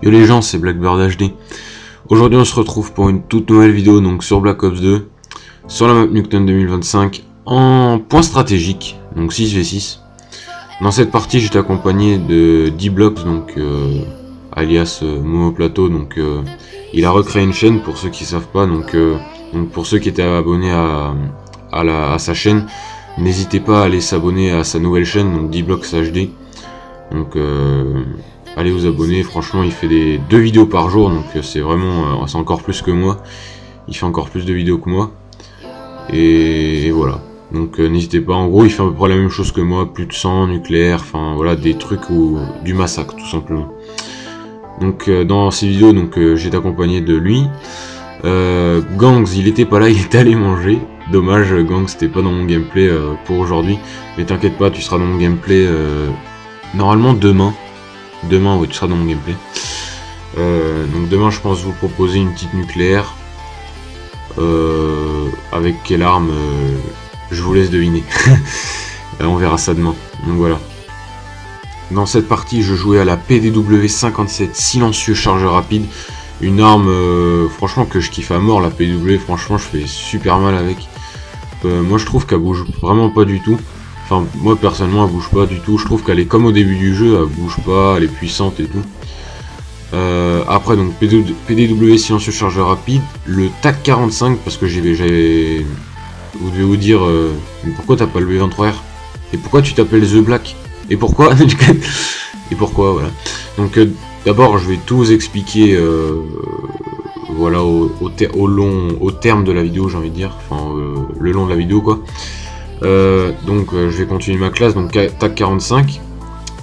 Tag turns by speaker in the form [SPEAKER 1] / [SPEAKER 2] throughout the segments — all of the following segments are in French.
[SPEAKER 1] Yo les gens, c'est Blackbird HD. Aujourd'hui, on se retrouve pour une toute nouvelle vidéo donc sur Black Ops 2, sur la map Nuketown 2025, en point stratégique, donc 6v6. Dans cette partie, j'étais accompagné de D-Blocks, donc euh, alias euh, Momo Plateau, donc euh, il a recréé une chaîne pour ceux qui savent pas, donc, donc pour ceux qui étaient abonnés à, sa chaîne, n'hésitez pas à aller s'abonner à sa nouvelle chaîne, donc D-Blocks HD. Donc allez vous abonner, franchement il fait des deux vidéos par jour, donc euh, c'est vraiment, euh, c'est encore plus que moi. Il fait encore plus de vidéos que moi. Et, voilà. Donc euh, n'hésitez pas, en gros il fait à peu près la même chose que moi, plus de sang, nucléaire, enfin voilà, des trucs ou du massacre tout simplement. Donc dans ces vidéos, donc j'ai accompagné de lui. Gangs, il était pas là, il était allé manger. Dommage, Gangs, c'était pas dans mon gameplay pour aujourd'hui. Mais t'inquiète pas, tu seras dans mon gameplay normalement demain. Demain, tu seras dans mon gameplay. Euh, donc demain, je pense vous proposer une petite nucléaire. Euh, avec quelle arme euh, Je vous laisse deviner. On verra ça demain. Donc voilà. Dans cette partie, je jouais à la PDW-57 silencieux chargeur rapide. Une arme, franchement, que je kiffe à mort, la PDW. Franchement, je fais super mal avec. moi, je trouve qu'elle bouge vraiment pas du tout. Enfin, moi personnellement, elle bouge pas du tout. Je trouve qu'elle est comme au début du jeu, elle bouge pas, elle est puissante et tout. Euh, après, donc PDW silencieux chargeur rapide, le TAC 45, parce que j'ai. Vous devez vous dire, euh, pourquoi t'as pas le B23R Et pourquoi tu t'appelles The Black? Et pourquoi? Et pourquoi, voilà. Donc, euh, d'abord, je vais tout vous expliquer, voilà, au, au, long, au terme de la vidéo, j'ai envie de dire. Enfin, le long de la vidéo, quoi. Euh, donc euh, je vais continuer ma classe, donc TAC 45,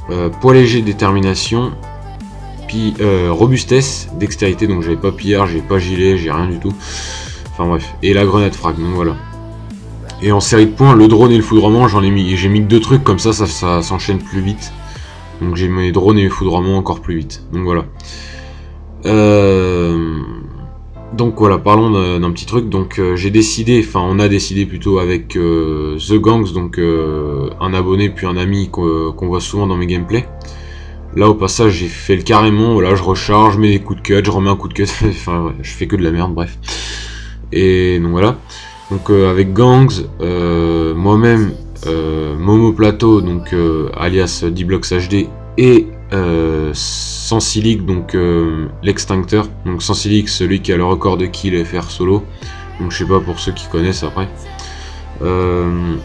[SPEAKER 1] euh, poids léger, détermination, puis robustesse, dextérité, donc j'avais pas pillard, j'ai pas gilet, j'ai rien du tout. Enfin bref, et la grenade frag, donc voilà. Et en série de points, le drone et le foudrement, j'en ai mis, j'ai mis deux trucs comme ça, ça, s'enchaîne plus vite. Donc j'ai mis drone et le foudrement encore plus vite. Donc voilà. Euh... Donc voilà, parlons d'un petit truc. Donc euh, j'ai décidé, enfin on a décidé plutôt avec euh, The Gangs, donc euh, un abonné puis un ami qu'on voit souvent dans mes gameplays. Là au passage j'ai fait le carrément, voilà, je recharge, je mets des coups de cut, je remets un coup de cut, enfin je fais que de la merde, bref. Et donc voilà. Donc avec Gangs, moi-même, Momo Plateau, donc alias D-Blocks HD, et Sensilic, donc euh, l'extincteur. Donc Sensilic, celui qui a le record de kill FR solo. Donc je sais pas pour ceux qui connaissent après. Euh,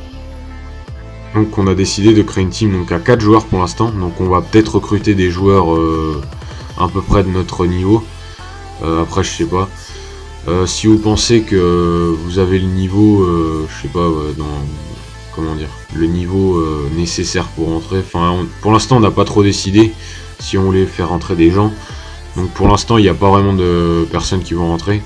[SPEAKER 1] donc on a décidé de créer une team donc à 4 joueurs pour l'instant. Donc on va peut-être recruter des joueurs euh, à peu près de notre niveau. après je sais pas. si vous pensez que vous avez le niveau, je sais pas, dans comment dire, le niveau nécessaire pour rentrer. Enfin, pour l'instant, on n'a pas trop décidé si on voulait faire rentrer des gens. Donc pour l'instant, il n'y a pas vraiment de personnes qui vont rentrer.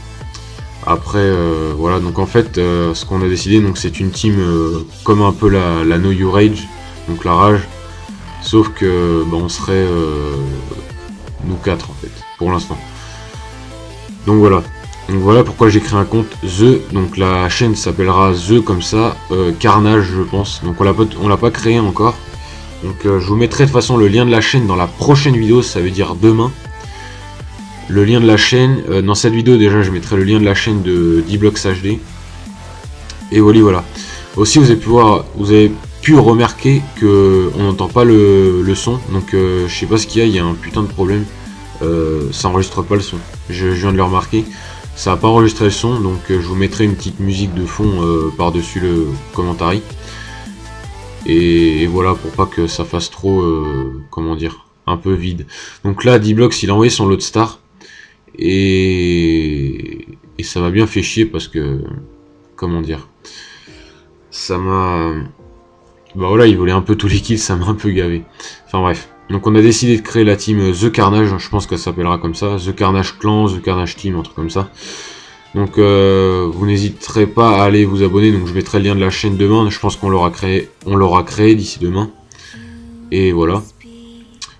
[SPEAKER 1] Après, euh, voilà, donc en fait, euh, ce qu'on a décidé, donc c'est une team euh, comme un peu la, la No You Rage, donc la rage, sauf que bah, on serait nous quatre en fait, pour l'instant. Donc voilà. Donc voilà pourquoi j'ai créé un compte The, donc la chaîne s'appellera The comme ça, Carnage je pense. Donc on l'a pas, on l'a pas créé encore, donc euh, je vous mettrai de toute façon le lien de la chaîne dans la prochaine vidéo, ça veut dire demain. Le lien de la chaîne, euh, dans cette vidéo déjà je mettrai le lien de la chaîne de D-Blocks HD. Et voilà, voilà. Aussi vous avez pu voir, vous avez pu remarquer que on n'entend pas le, son. Donc euh, je sais pas ce qu'il y a, il y a un putain de problème. ça enregistre pas le son. Je, viens de le remarquer. Ça n'a pas enregistré le son, donc je vous mettrai une petite musique de fond par-dessus le commentaire. Et, voilà, pour pas que ça fasse trop, euh, comment dire, un peu vide. Donc là, D-Blocks, il a envoyé son lot star. Et, et ça m'a bien fait chier parce que, comment dire, ça m'a... Bah voilà, il volait un peu tous les kills, ça m'a un peu gavé. Enfin bref. Donc on a décidé de créer la team The Carnage, je pense qu'elle s'appellera comme ça. The Carnage Clan, The Carnage Team, un truc comme ça. Donc euh, vous n'hésiterez pas à aller vous abonner, donc je mettrai le lien de la chaîne demain, je pense qu'on l'aura créé, on l'aura créé d'ici demain. Et voilà.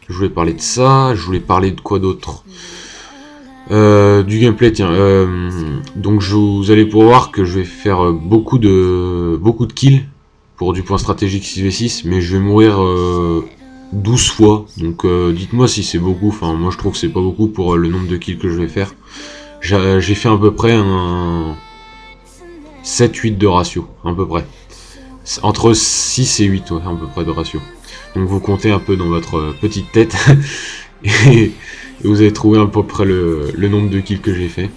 [SPEAKER 1] Je voulais parler de ça, je voulais parler de quoi d'autre? Euh, Du gameplay, tiens. Euh, donc vous allez pouvoir voir que je vais faire beaucoup de beaucoup de kills pour du point stratégique 6v6, mais je vais mourir 12 fois. Donc dites-moi si c'est beaucoup. Enfin, moi je trouve que c'est pas beaucoup pour le nombre de kills que je vais faire. J'ai fait à peu près un 7-8 de ratio, à peu près. Entre 6 et 8, ouais, à peu près de ratio. Donc vous comptez un peu dans votre petite tête. et, vous allez trouver à peu près le, nombre de kills que j'ai fait.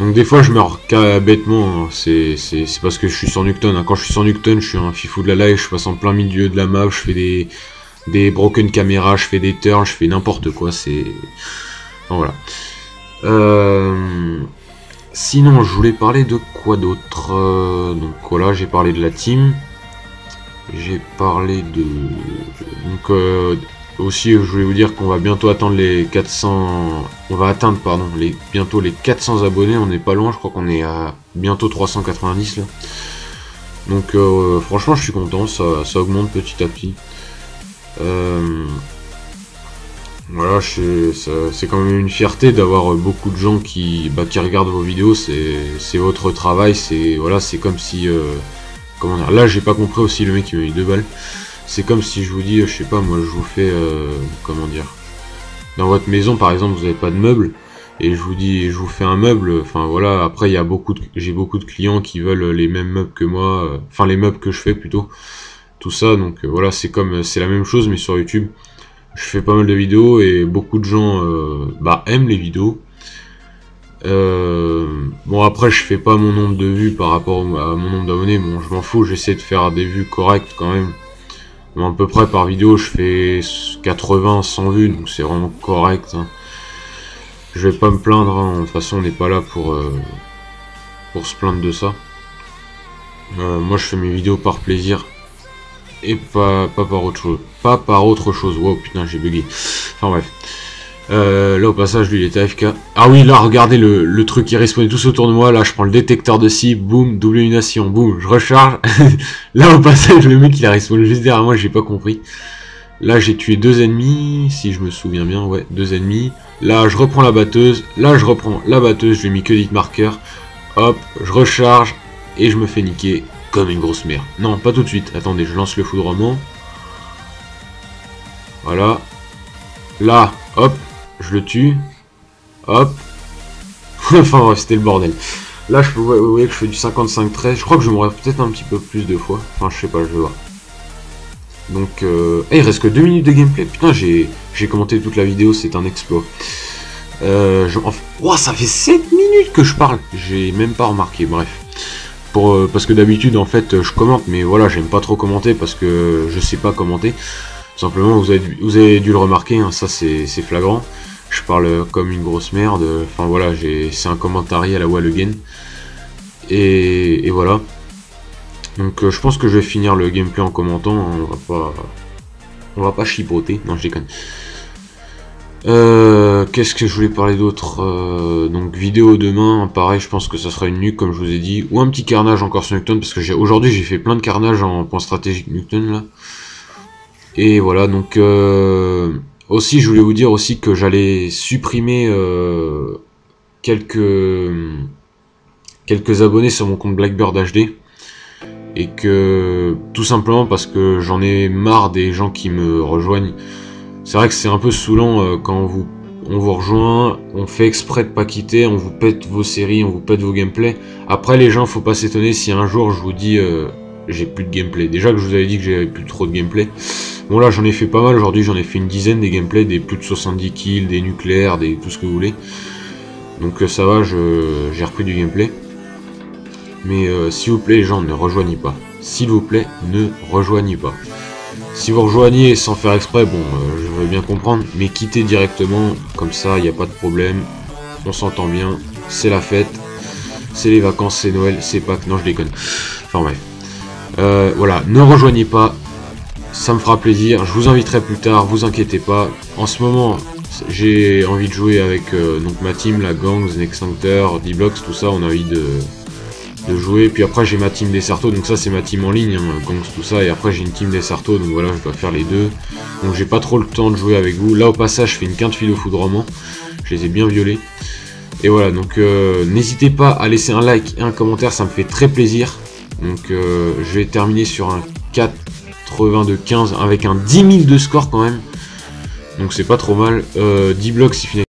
[SPEAKER 1] Donc des fois je meurs bêtement, hein. c'est parce que je suis sans Nukton. Hein. Quand je suis sans Nukton, je suis un fifou de la live, je passe en plein milieu de la map, je fais des, des broken caméras, je fais des turns, je fais n'importe quoi, c'est... Voilà. Euh... Sinon, je voulais parler de quoi d'autre euh, Donc voilà, j'ai parlé de la team. J'ai parlé de... Donc euh, aussi, je voulais vous dire qu'on va bientôt attendre les 400... On va atteindre, pardon, les... bientôt les 400 abonnés. On n'est pas loin, je crois qu'on est à bientôt 390 là. Donc euh, franchement, je suis content, ça, ça augmente petit à petit. Euh... Voilà, c'est quand même une fierté d'avoir beaucoup de gens qui, bah, qui regardent vos vidéos, c'est votre travail, c'est voilà, c'est comme si... Euh, comment dire Là, j'ai pas compris aussi le mec qui m'a mis deux balles. C'est comme si je vous dis, je sais pas, moi je vous fais... Euh, comment dire Dans votre maison, par exemple, vous n'avez pas de meubles, et je vous dis, je vous fais un meuble, enfin voilà, après il y a beaucoup de... J'ai beaucoup de clients qui veulent les mêmes meubles que moi, euh, enfin les meubles que je fais plutôt, tout ça, donc voilà, c'est comme... C'est la même chose, mais sur YouTube je fais pas mal de vidéos et beaucoup de gens euh, bah, aiment les vidéos. Euh, bon après je fais pas mon nombre de vues par rapport à mon nombre d'abonnés, bon je m'en fous, j'essaie de faire des vues correctes quand même. À peu près par vidéo je fais 80, 100 vues, donc c'est vraiment correct. Hein. Je vais pas me plaindre, hein. de toute façon on n'est pas là pour, euh, pour se plaindre de ça. moi je fais mes vidéos par plaisir et pas, pas par autre chose. Pas par autre chose. Wow, putain, j'ai bugué. Enfin bref. Euh, là au passage lui il était AFK. Ah oui là regardez le, truc qui respawn tous autour de moi. Là je prends le détecteur de cible. Boum, double illumination. Boum, je recharge. là au passage le mec il a respawn juste derrière moi, j'ai pas compris. Là j'ai tué deux ennemis, si je me souviens bien, ouais, deux ennemis. Là je reprends la batteuse, là je reprends la batteuse, je lui ai mis que dit marqueur. Hop, je recharge et je me fais niquer comme une grosse merde. Non, pas tout de suite. Attendez, je lance le foudrement. Voilà. Là, hop, je le tue. Hop. enfin c'était le bordel. Là, je, vous voyez que je fais du 55-13. Je crois que je mourrai peut-être un petit peu plus de fois. Enfin, je sais pas, je vais voir. Donc, euh... Eh, il reste que 2 minutes de gameplay. Putain, j'ai commenté toute la vidéo, c'est un exploit. Euh, ça fait 7 minutes que je parle. J'ai même pas remarqué, bref. Euh, parce que d'habitude en fait je commente mais voilà j'aime pas trop commenter parce que je sais pas commenter simplement vous avez, vous avez dû le remarquer hein, ça c'est flagrant je parle comme une grosse merde. Enfin voilà c'est un commentarié à la wall again et, et voilà. Donc euh, je pense que je vais finir le gameplay en commentant. On va pas on va pas chipoter. Non je déconne. Euh, qu'est-ce que je voulais parler d'autre euh, Donc vidéo demain, pareil, je pense que ça sera une nuque comme je vous ai dit, ou un petit carnage encore sur Newton, parce que aujourd'hui j'ai fait plein de carnage en point stratégique Newton là. Et voilà, donc euh, aussi je voulais vous dire aussi que j'allais supprimer quelques quelques abonnés sur mon compte Blackbird HD et que tout simplement parce que j'en ai marre des gens qui me rejoignent c'est vrai que c'est un peu saoulant euh, quand on vous, on vous rejoint, on fait exprès de pas quitter, on vous pète vos séries, on vous pète vos gameplays. Après les gens, faut pas s'étonner si un jour je vous dis euh, j'ai plus de gameplay. Déjà que je vous avais dit que j'avais plus trop de gameplay. Bon là j'en ai fait pas mal aujourd'hui, j'en ai fait une dizaine des gameplays, des plus de 70 kills, des nucléaires, des tout ce que vous voulez. Donc euh, ça va, j'ai repris du gameplay. Mais s'il vous plaît les gens, ne rejoignez pas. S'il vous plaît, ne rejoignez pas. Si vous rejoignez sans faire exprès, bon, euh, je veux bien comprendre, mais quittez directement, comme ça, il n'y a pas de problème, on s'entend bien, c'est la fête, c'est les vacances, c'est Noël, c'est Pâques, non je déconne. Enfin bref. Euh, voilà, ne rejoignez pas, ça me fera plaisir, je vous inviterai plus tard, vous inquiétez pas. En ce moment, j'ai envie de jouer avec euh, ma team, la Gangs, Next Hunter, D-Blocks, tout ça, on a envie de jouer. Puis après j'ai ma team des Sarto, donc ça c'est ma team en ligne, hein, tout ça. Et après j'ai une team des Sarto, donc voilà, je dois faire les deux. Donc j'ai pas trop le temps de jouer avec vous. Là au passage je fais une quinte fil au foudrement. Je les ai bien violés. Et voilà, donc euh, n'hésitez pas à laisser un like et un commentaire, ça me fait très plaisir. Donc euh, je vais terminer sur un 4 80 de 15 avec un 10 000 de score quand même. Donc c'est pas trop mal. 10 blocs, 6 finalités.